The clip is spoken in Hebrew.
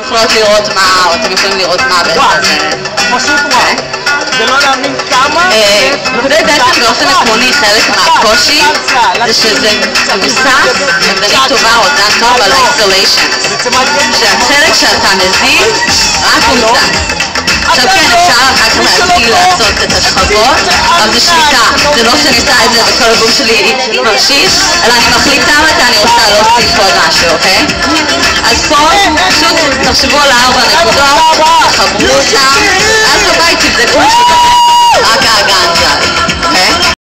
יכולות לראות מה, או אתם יכולים לראות מה בעצם. אה, פשוט וואו. זה לא להאמין כמה... אה, זה- בעצם באופן עקרוני חלק מהקושי זה שזה מבוסס נוגדנית טובה או דן טוב על איסוליישן זה מעניין. שהחלק שאתה מזיז רק מוזן עכשיו כן, אפשר אחר כך להתחיל לעשות את השכבות, אבל זה שליטה. זה לא שאני עושה את זה וכל הגוף שלי מרשיש, אלא אני מחליטה מתי אני רוצה להוסיף עוד משהו, אוקיי? אז פה פשוט 直播来，我们来个大花花，彩。